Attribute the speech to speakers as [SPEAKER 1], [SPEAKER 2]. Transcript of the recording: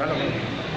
[SPEAKER 1] Valeu.